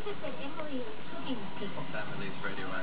It that Emily is cooking people? Emily's radioactive.